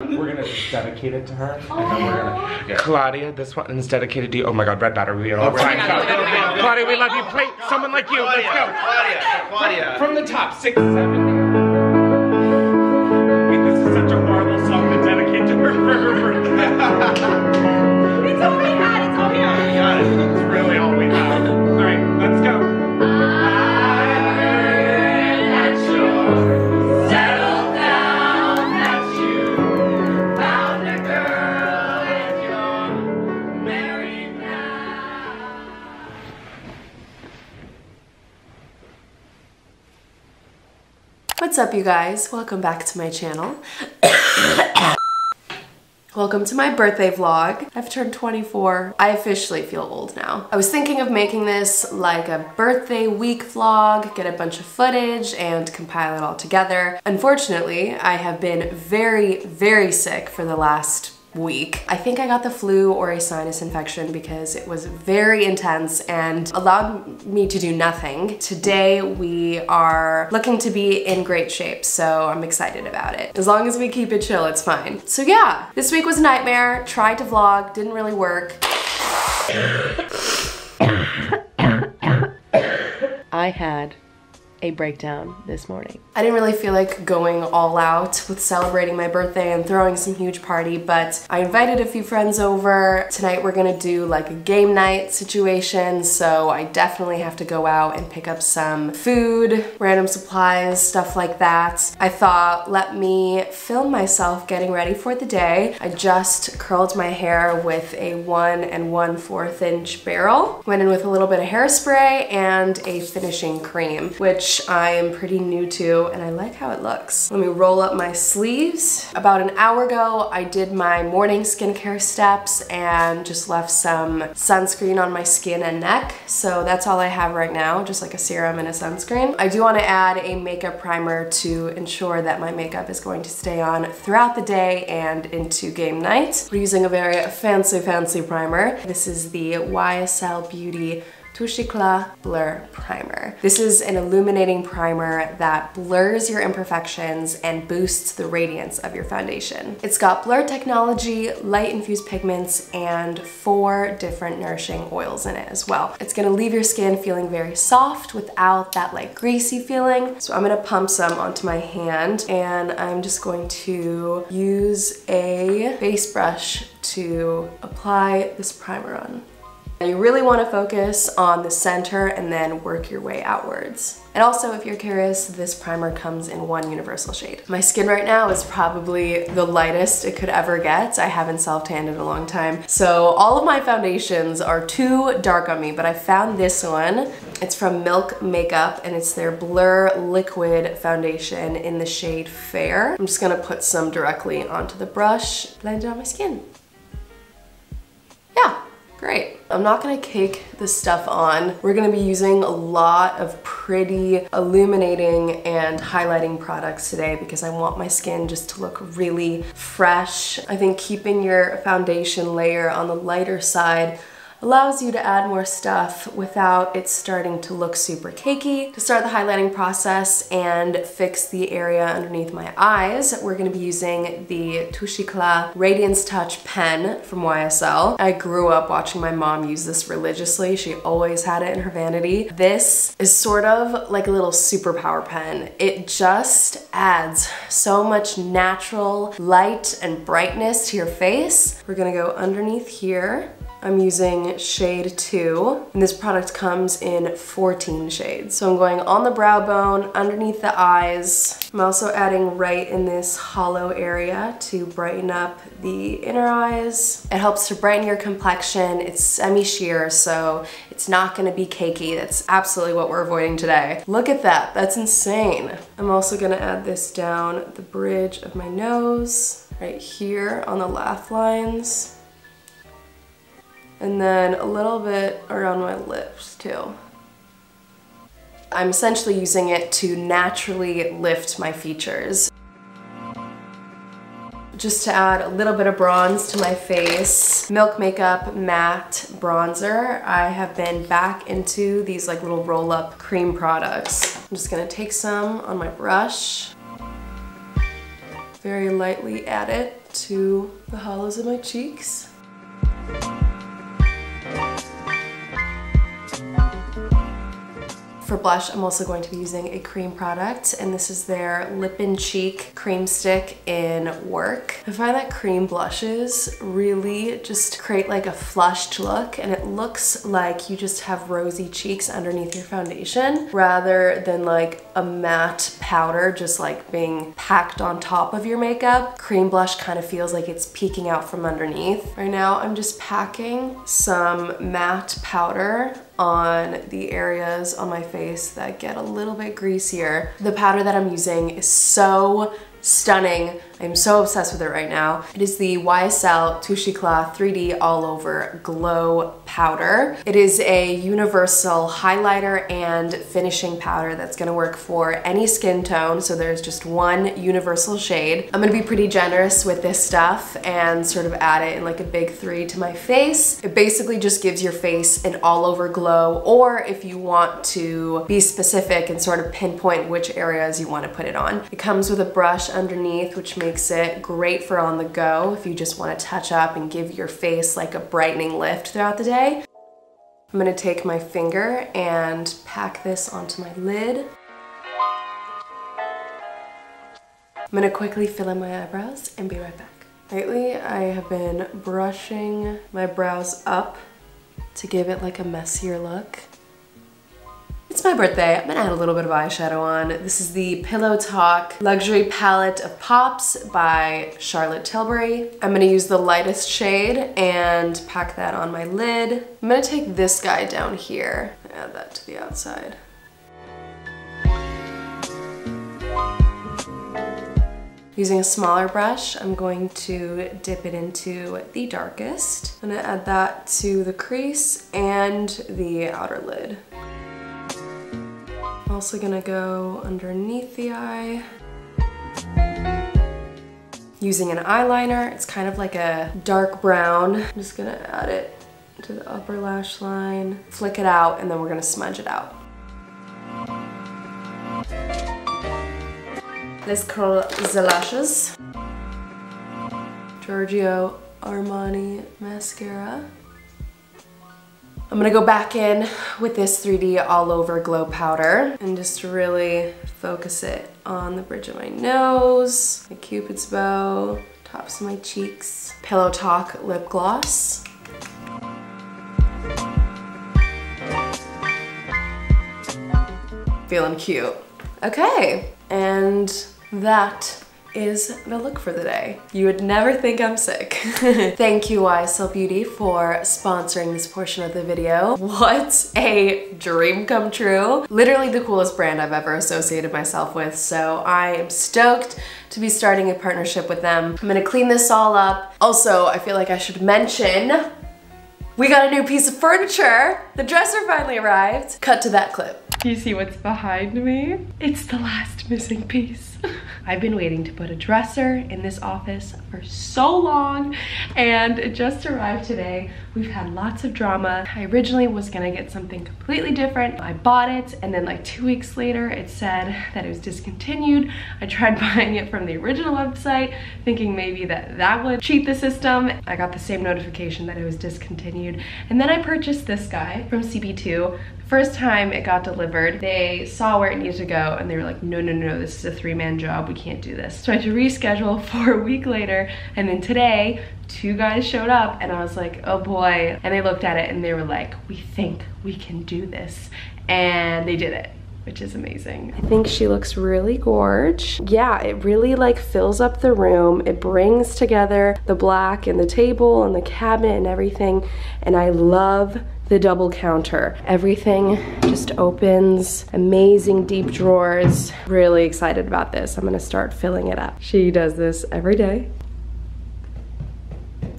We're gonna just dedicate it to her, and then we're gonna. Yeah. Claudia, this one is dedicated to you. Oh my God, red battery. We all oh, right. Claudia, we love you. Play someone like you. Let's go. Claudia, Claudia. From the top, six, seven. Wait, this is such a horrible song to dedicate to her for her birthday. It's all we had. It's all we had. Got it. It's really all. All What's up you guys? Welcome back to my channel. Welcome to my birthday vlog. I've turned 24. I officially feel old now. I was thinking of making this like a birthday week vlog, get a bunch of footage and compile it all together. Unfortunately, I have been very, very sick for the last week. I think I got the flu or a sinus infection because it was very intense and allowed me to do nothing. Today we are looking to be in great shape, so I'm excited about it. As long as we keep it chill, it's fine. So yeah, this week was a nightmare. Tried to vlog, didn't really work. I had a breakdown this morning. I didn't really feel like going all out with celebrating my birthday and throwing some huge party, but I invited a few friends over. Tonight we're gonna do like a game night situation, so I definitely have to go out and pick up some food, random supplies, stuff like that. I thought, let me film myself getting ready for the day. I just curled my hair with a one and one fourth inch barrel. Went in with a little bit of hairspray and a finishing cream, which I am pretty new to and I like how it looks. Let me roll up my sleeves. About an hour ago, I did my morning skincare steps and just left some sunscreen on my skin and neck. So that's all I have right now, just like a serum and a sunscreen. I do want to add a makeup primer to ensure that my makeup is going to stay on throughout the day and into game night. We're using a very fancy, fancy primer. This is the YSL Beauty Touche Eclat Blur Primer. This is an illuminating primer that blurs your imperfections and boosts the radiance of your foundation. It's got blur technology, light infused pigments, and four different nourishing oils in it as well. It's gonna leave your skin feeling very soft without that like greasy feeling. So I'm gonna pump some onto my hand and I'm just going to use a base brush to apply this primer on. You really want to focus on the center and then work your way outwards. And also, if you're curious, this primer comes in one universal shade. My skin right now is probably the lightest it could ever get. I haven't self-tanned in a long time. So all of my foundations are too dark on me, but I found this one. It's from Milk Makeup and it's their Blur Liquid Foundation in the shade Fair. I'm just gonna put some directly onto the brush, blend it on my skin. Yeah, Great. I'm not gonna cake this stuff on. We're gonna be using a lot of pretty illuminating and highlighting products today because I want my skin just to look really fresh. I think keeping your foundation layer on the lighter side allows you to add more stuff without it starting to look super cakey. To start the highlighting process and fix the area underneath my eyes, we're gonna be using the Touche Eclat Radiance Touch pen from YSL. I grew up watching my mom use this religiously. She always had it in her vanity. This is sort of like a little superpower pen. It just adds so much natural light and brightness to your face. We're gonna go underneath here I'm using shade 2, and this product comes in 14 shades. So I'm going on the brow bone, underneath the eyes. I'm also adding right in this hollow area to brighten up the inner eyes. It helps to brighten your complexion. It's semi-sheer, so it's not gonna be cakey. That's absolutely what we're avoiding today. Look at that, that's insane. I'm also gonna add this down the bridge of my nose, right here on the laugh lines and then a little bit around my lips too. I'm essentially using it to naturally lift my features. Just to add a little bit of bronze to my face, Milk Makeup Matte Bronzer. I have been back into these like little roll-up cream products. I'm just gonna take some on my brush, very lightly add it to the hollows of my cheeks. For blush, I'm also going to be using a cream product, and this is their Lip and Cheek Cream Stick in Work. I find that cream blushes really just create like a flushed look, and it looks like you just have rosy cheeks underneath your foundation, rather than like a matte powder just like being packed on top of your makeup. Cream blush kind of feels like it's peeking out from underneath. Right now, I'm just packing some matte powder on the areas on my face that get a little bit greasier. The powder that I'm using is so stunning. I'm so obsessed with it right now. It is the YSL Touche Éclat 3D All Over Glow Powder. It is a universal highlighter and finishing powder that's gonna work for any skin tone, so there's just one universal shade. I'm gonna be pretty generous with this stuff and sort of add it in like a big three to my face. It basically just gives your face an all over glow, or if you want to be specific and sort of pinpoint which areas you wanna put it on. It comes with a brush underneath, which makes it great for on the go if you just wanna touch up and give your face like a brightening lift throughout the day. I'm gonna take my finger and pack this onto my lid. I'm gonna quickly fill in my eyebrows and be right back. Lately, I have been brushing my brows up to give it like a messier look. My birthday. I'm gonna add a little bit of eyeshadow on. This is the Pillow Talk Luxury Palette of Pops by Charlotte Tilbury. I'm gonna use the lightest shade and pack that on my lid. I'm gonna take this guy down here, add that to the outside. Using a smaller brush, I'm going to dip it into the darkest. I'm gonna add that to the crease and the outer lid. Also gonna go underneath the eye. Using an eyeliner, it's kind of like a dark brown. I'm just gonna add it to the upper lash line, flick it out, and then we're gonna smudge it out. Let's curl the lashes. Giorgio Armani mascara. I'm gonna go back in with this 3D all over glow powder and just really focus it on the bridge of my nose, my cupid's bow, tops of my cheeks. Pillow Talk lip gloss. Feeling cute. Okay, and that is the look for the day. You would never think I'm sick. Thank you YSL Beauty for sponsoring this portion of the video. What a dream come true. Literally the coolest brand I've ever associated myself with, so I am stoked to be starting a partnership with them. I'm gonna clean this all up. Also, I feel like I should mention we got a new piece of furniture. The dresser finally arrived. Cut to that clip. Do you see what's behind me? It's the last missing piece. I've been waiting to put a dresser in this office for so long and it just arrived today. We've had lots of drama. I originally was gonna get something completely different. I bought it and then like two weeks later it said that it was discontinued. I tried buying it from the original website thinking maybe that that would cheat the system. I got the same notification that it was discontinued. And then I purchased this guy from CB2 First time it got delivered, they saw where it needed to go and they were like, no, no, no, this is a three-man job, we can't do this. So I had to reschedule for a week later and then today, two guys showed up and I was like, oh boy. And they looked at it and they were like, we think we can do this. And they did it which is amazing. I think she looks really gorge. Yeah, it really like fills up the room. It brings together the black and the table and the cabinet and everything. And I love the double counter. Everything just opens, amazing deep drawers. Really excited about this. I'm gonna start filling it up. She does this every day.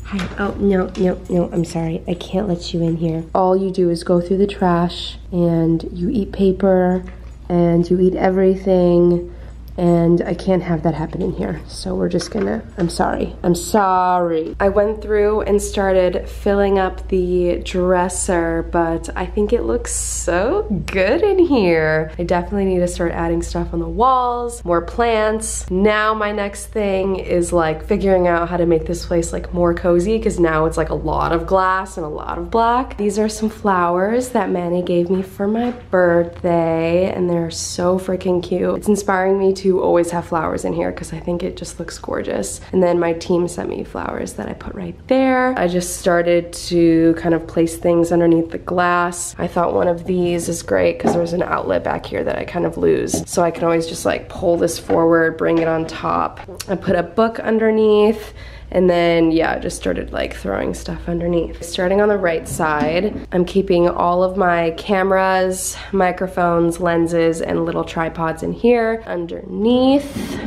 Hi. Oh, no, no, no, I'm sorry. I can't let you in here. All you do is go through the trash and you eat paper and you eat everything and I can't have that happen in here. So we're just gonna, I'm sorry, I'm sorry. I went through and started filling up the dresser, but I think it looks so good in here. I definitely need to start adding stuff on the walls, more plants. Now my next thing is like figuring out how to make this place like more cozy because now it's like a lot of glass and a lot of black. These are some flowers that Manny gave me for my birthday and they're so freaking cute. It's inspiring me to always have flowers in here because I think it just looks gorgeous. And then my team sent me flowers that I put right there. I just started to kind of place things underneath the glass. I thought one of these is great because there's an outlet back here that I kind of lose. So I can always just like pull this forward, bring it on top. I put a book underneath and then, yeah, just started like throwing stuff underneath. Starting on the right side, I'm keeping all of my cameras, microphones, lenses, and little tripods in here. Underneath,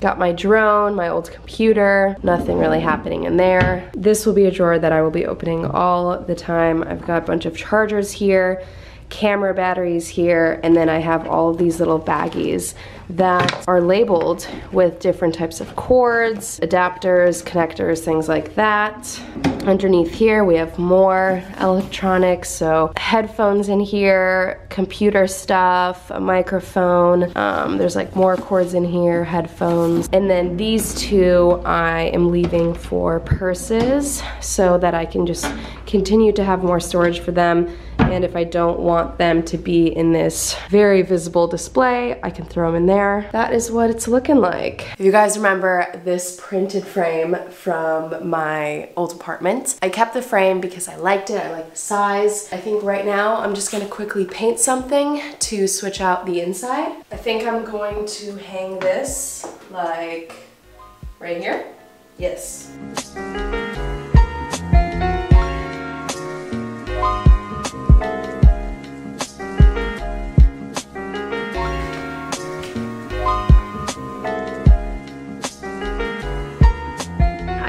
Got my drone, my old computer, nothing really happening in there. This will be a drawer that I will be opening all the time. I've got a bunch of chargers here, camera batteries here, and then I have all of these little baggies that are labeled with different types of cords, adapters, connectors, things like that. Underneath here, we have more electronics, so headphones in here, computer stuff, a microphone. Um, there's like more cords in here, headphones. And then these two I am leaving for purses so that I can just continue to have more storage for them. And if I don't want them to be in this very visible display, I can throw them in there. That is what it's looking like. If you guys remember this printed frame from my old apartment, I kept the frame because I liked it, I like the size. I think right now I'm just gonna quickly paint something to switch out the inside. I think I'm going to hang this like right here. Yes.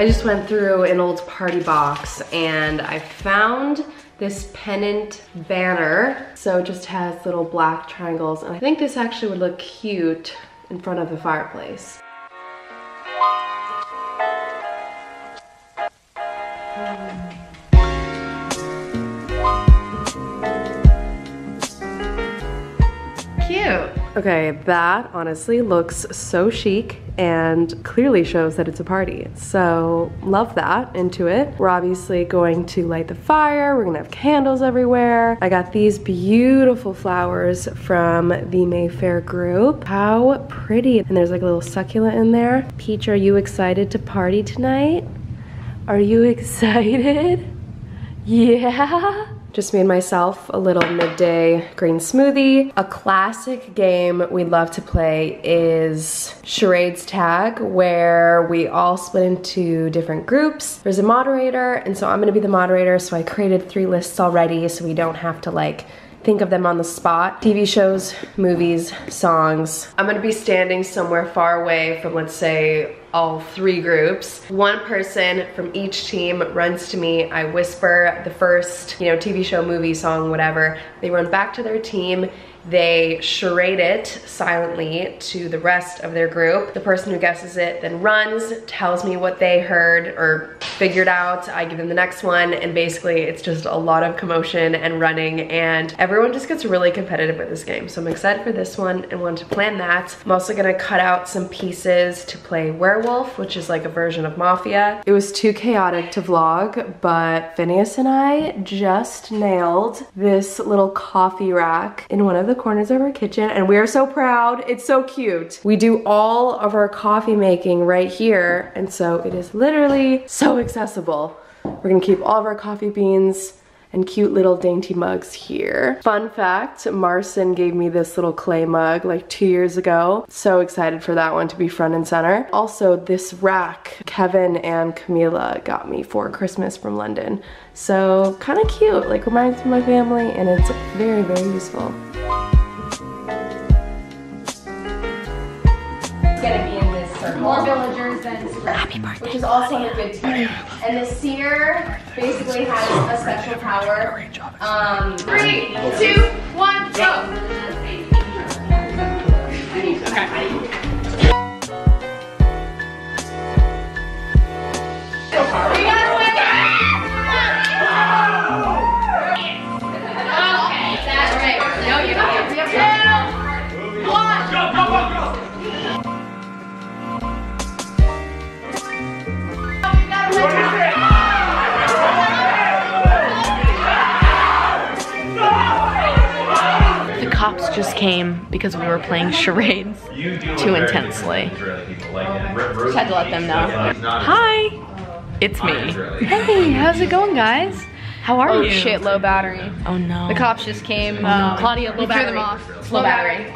I just went through an old party box and I found this pennant banner. So it just has little black triangles and I think this actually would look cute in front of the fireplace. Okay, that honestly looks so chic and clearly shows that it's a party. So love that, into it. We're obviously going to light the fire. We're gonna have candles everywhere. I got these beautiful flowers from the Mayfair group. How pretty. And there's like a little succulent in there. Peach, are you excited to party tonight? Are you excited? Yeah? Just made myself a little midday green smoothie. A classic game we love to play is charades tag, where we all split into different groups. There's a moderator, and so I'm gonna be the moderator, so I created three lists already so we don't have to like think of them on the spot. TV shows, movies, songs. I'm gonna be standing somewhere far away from, let's say, all three groups. One person from each team runs to me. I whisper the first, you know, TV show, movie, song, whatever. They run back to their team they charade it silently to the rest of their group. The person who guesses it then runs, tells me what they heard or figured out. I give them the next one and basically it's just a lot of commotion and running and everyone just gets really competitive with this game. So I'm excited for this one and want to plan that. I'm also gonna cut out some pieces to play Werewolf, which is like a version of Mafia. It was too chaotic to vlog, but Finneas and I just nailed this little coffee rack in one of the corners of our kitchen and we are so proud. It's so cute. We do all of our coffee making right here and so it is literally so accessible. We're gonna keep all of our coffee beans and cute little dainty mugs here. Fun fact, Marson gave me this little clay mug like two years ago. So excited for that one to be front and center. Also, this rack, Kevin and Camila got me for Christmas from London. So kind of cute, like reminds me of my family and it's very, very useful. More villagers than Scrap, which is also a good team. And the seer basically has a special power. Um, three, two, one, go! Cops just came because we were playing charades too intensely. Just had to let them know. Hi, it's me. Hey, how's it going, guys? How are oh, you? shit, low battery. Oh no. The cops just came. Uh, Claudia, low battery. Them off. Low battery.